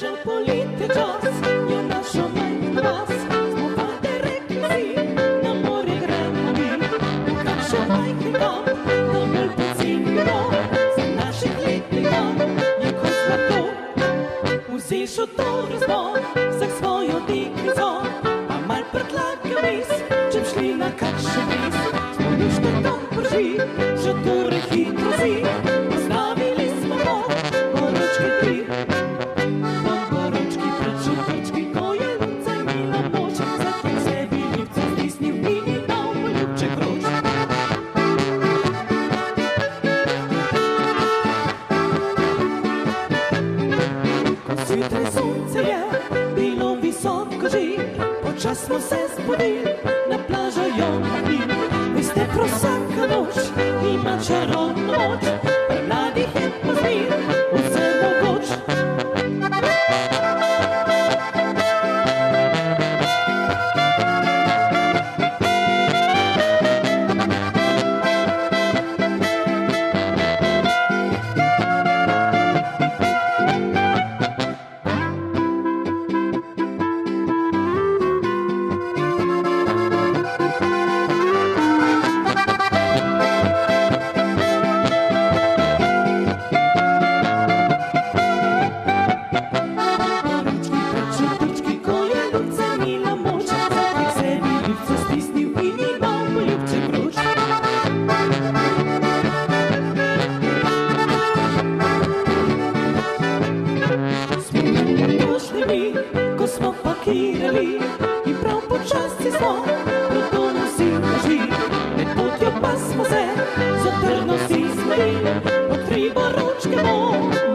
naša političnost, je naša manj glas. Smo vate rekli si, na morje gremo mi, v kakšen majhen dom, na mrtvici miro, za naših letnikov je kot zlato. Vsi šotor razbom, vsak svojo dikico, pa mal prtlaka mis, če šli na kakšen bis. Smo ništa tam prži, šotore hitro zi, bilo visoko že, počas smo se zbudili, na plažo jo pili. Vi ste prosaka noč, ima čarobno moč, mi, ko smo pakirali in prav počasi smo domu si prišli. Med potjo pa smo se za trdno si smejili, po tri baročke bomo